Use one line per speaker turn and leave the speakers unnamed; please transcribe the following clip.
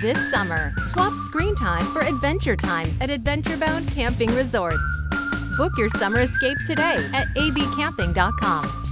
This summer, swap screen time for adventure time at Adventurebound Camping Resorts. Book your summer escape today at abcamping.com.